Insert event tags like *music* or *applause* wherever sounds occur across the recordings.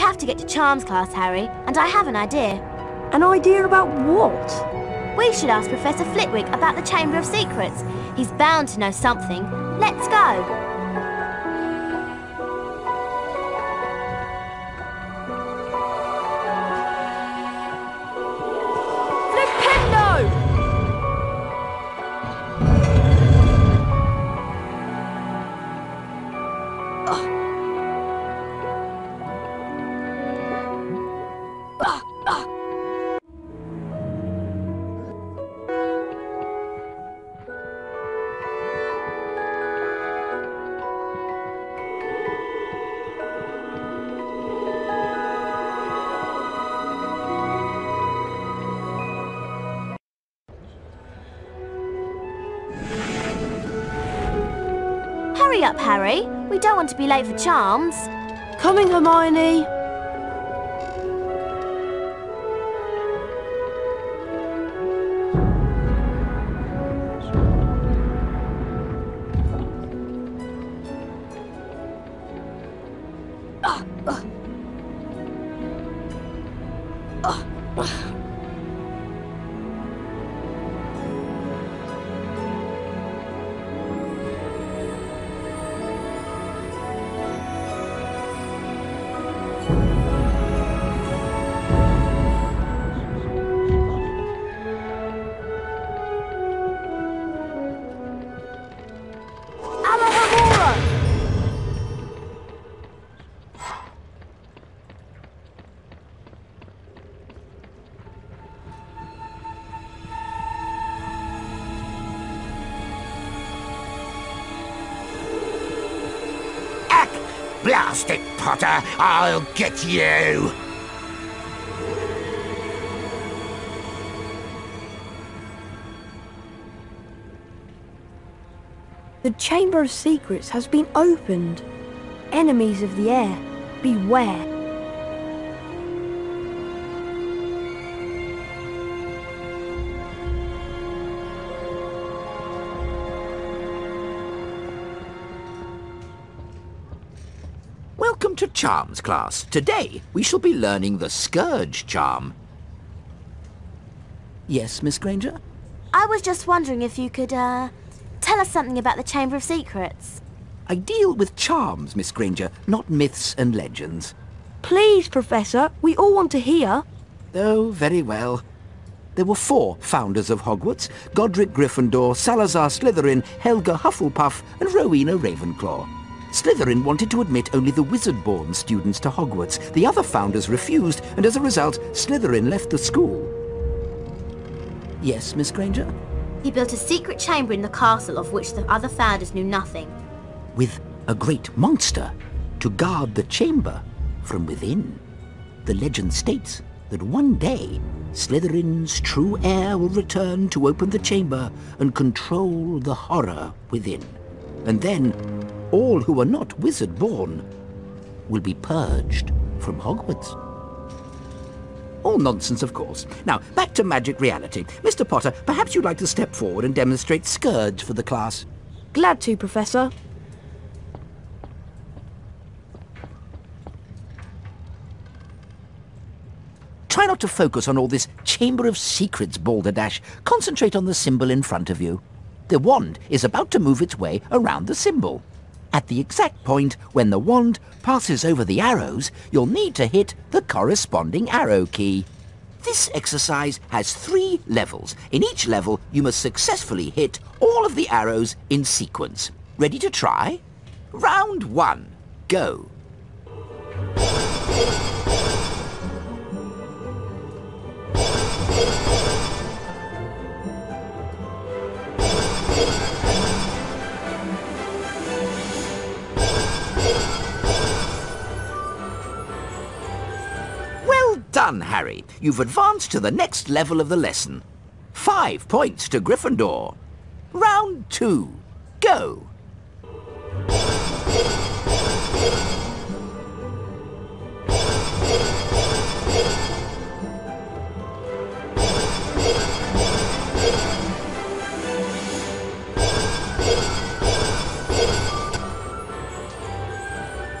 have to get to Charms class, Harry, and I have an idea. An idea about what? We should ask Professor Flitwick about the Chamber of Secrets. He's bound to know something. Let's go. Hurry up, Harry. We don't want to be late for Charms. Coming, Hermione. Alohomora! *sighs* *sighs* Blast it, Potter! I'll get you! The Chamber of Secrets has been opened. Enemies of the heir, beware. Charms class. Today, we shall be learning the Skurge Charm. Yes, Miss Granger? I was just wondering if you could, uh, tell us something about the Chamber of Secrets. I deal with charms, Miss Granger, not myths and legends. Please, Professor, we all want to hear. Oh, very well. There were four founders of Hogwarts. Godric Gryffindor, Salazar Slytherin, Helga Hufflepuff, and Rowena Ravenclaw. Slytherin wanted to admit only the wizard-born students to Hogwarts. The other founders refused, and as a result, Slytherin left the school. Yes, Miss Granger? He built a secret chamber in the castle of which the other founders knew nothing. With a great monster to guard the chamber from within. The legend states that one day Slytherin's true heir will return to open the chamber and control the horror within. And then all who are not wizard-born will be purged from Hogwarts. All nonsense, of course. Now, back to magic reality. Mr. Potter, perhaps you'd like to step forward and demonstrate Skurge for the class. Glad to, Professor. Try not to focus on all this Chamber of Secrets balderdash. Concentrate on the symbol in front of you. The wand is about to move its way around the symbol. At the exact point when the wand passes over the arrows, you'll need to hit the corresponding arrow key. This exercise has three levels. In each level, you must successfully hit all of the arrows in sequence. Ready to try? Round one. Go. Done, Harry. You've advanced to the next level of the lesson. Five points to Gryffindor. Round two. Go.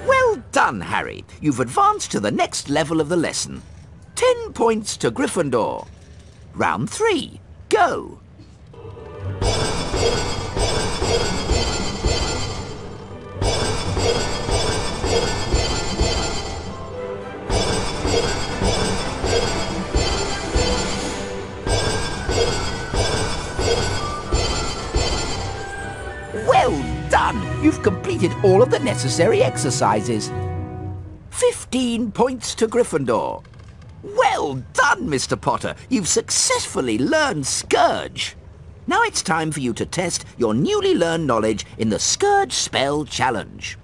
Well done, Harry. You've advanced to the next level of the lesson. Ten points to Gryffindor. Round three. Go. Well done! You've completed all of the necessary exercises. Fifteen points to Gryffindor. Well done, Mr. Potter. You've successfully learned Skurge. Now it's time for you to test your newly learned knowledge in the Skurge Spell Challenge.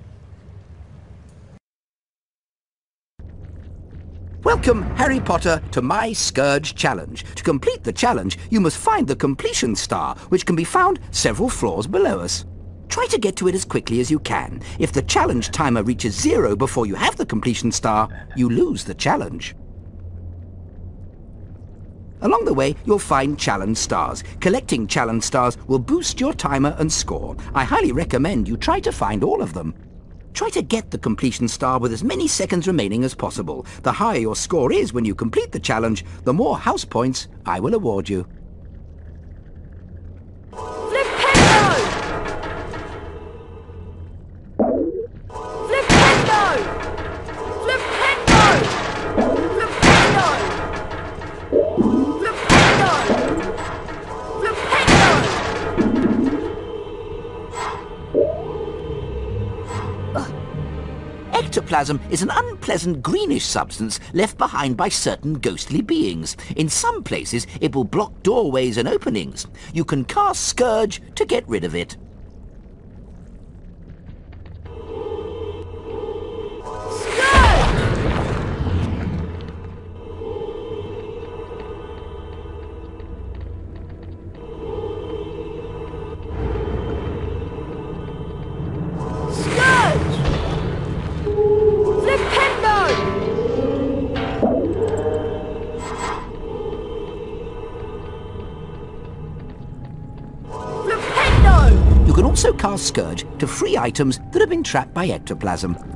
Welcome, Harry Potter, to my Skurge Challenge. To complete the challenge, you must find the completion star, which can be found several floors below us. Try to get to it as quickly as you can. If the challenge timer reaches zero before you have the completion star, you lose the challenge. Along the way, you'll find challenge stars. Collecting challenge stars will boost your timer and score. I highly recommend you try to find all of them. Try to get the completion star with as many seconds remaining as possible. The higher your score is when you complete the challenge, the more house points I will award you. Ectoplasm is an unpleasant greenish substance left behind by certain ghostly beings. In some places, it will block doorways and openings. You can cast Skurge to get rid of it. Can Skurge to free items that have been trapped by ectoplasm.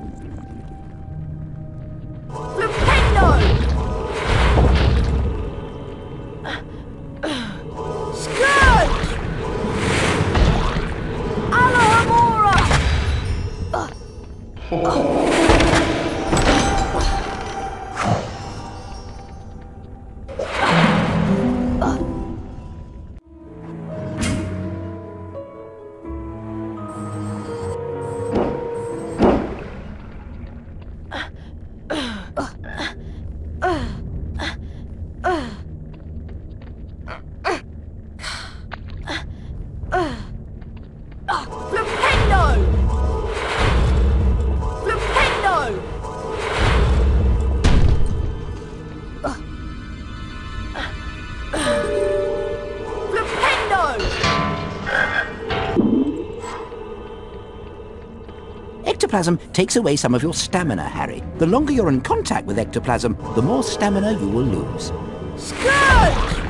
Ectoplasm takes away some of your stamina, Harry. The longer you're in contact with ectoplasm, the more stamina you will lose. Skurge!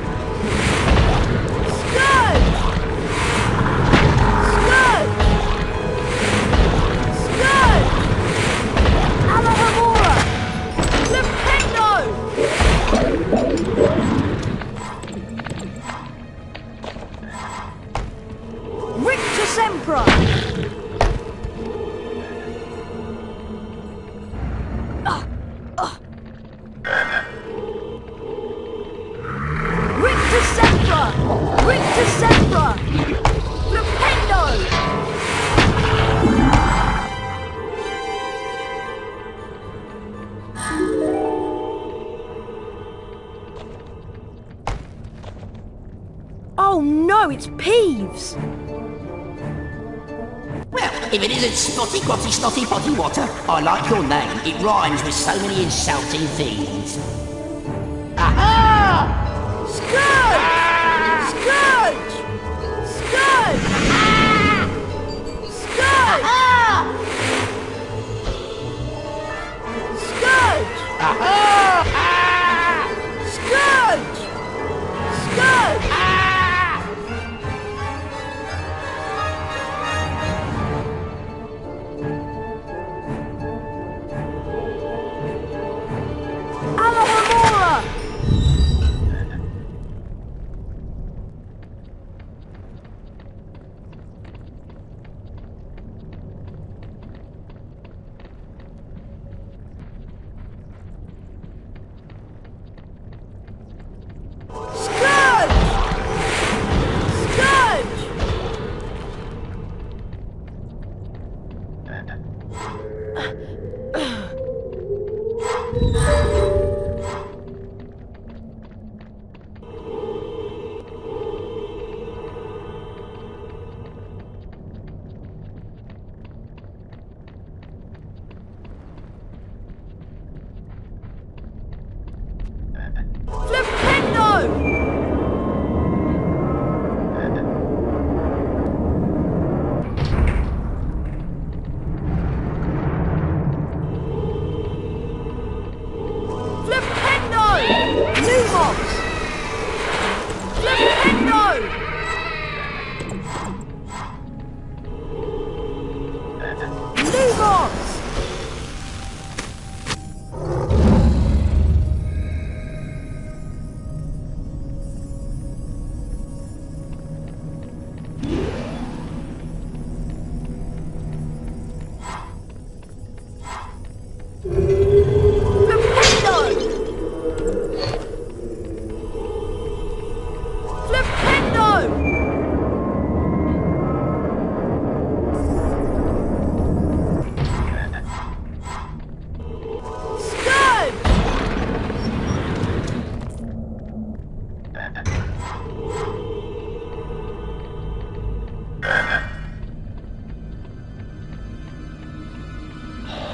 No, it's Peeves! Well, if it isn't Spotty Quatty Snotty Potty Water, I like your name. It rhymes with so many insulting things. Aha! Skurge! Skurge! Skurge! Skurge! Skurge! Skurge!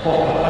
破坏。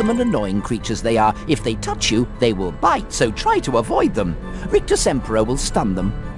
And annoying creatures they are. If they touch you, they will bite, so try to avoid them. Rictusempra will stun them.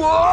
我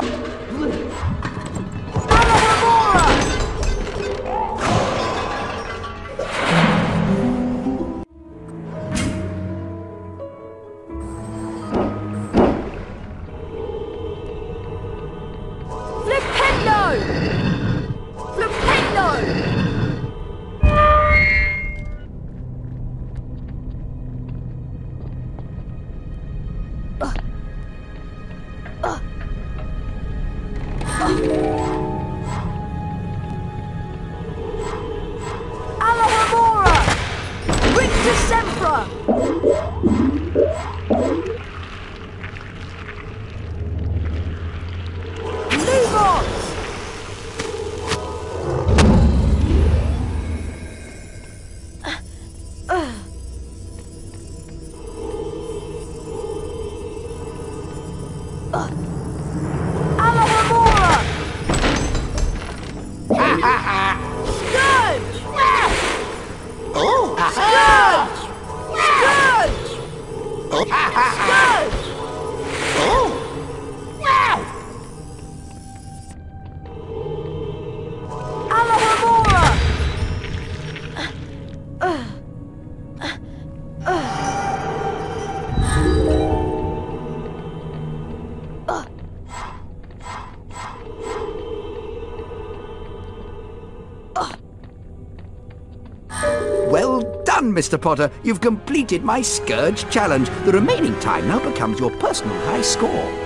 Mr. Potter. You've completed my Skurge challenge. The remaining time now becomes your personal high score.